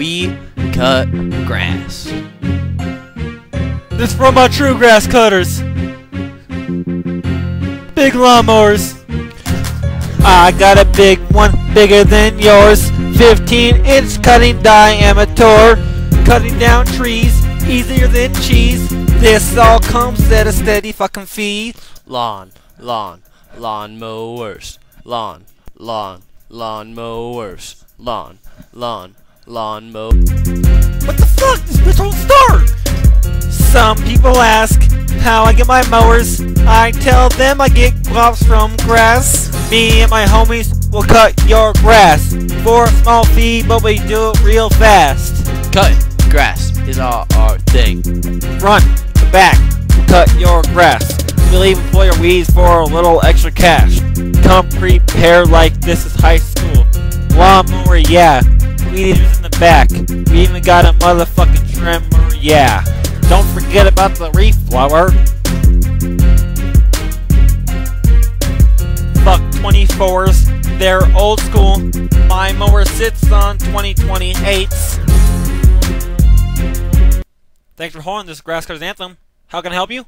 we cut grass. This is from my true grass cutters. Big lawnmowers. I got a big one, bigger than yours. 15 inch cutting diameter. Cutting down trees, easier than cheese. This all comes at a steady fucking fee. Lawn, lawn, lawn mowers. Lawn, lawn, lawn mowers. Lawn, lawn, lawn mow. What the fuck? This bitch won't start! Some people ask how I get my mowers. I tell them I get crops from grass. Me and my homies will cut your grass for a small fee, but we do it real fast. Cutting grass is all our thing. Run the back, cut your grass. We'll even pull your weeds for a little extra cash. Come prepared like this is high school. Lawnmower, yeah. Weed eaters in the back. We even got a motherfucking trimmer, yeah. Don't forget about the reef blower. Fuck 24s, they're old school. My mower sits on 2028s. Thanks for holding this Grass Cutters Anthem. How can I help you?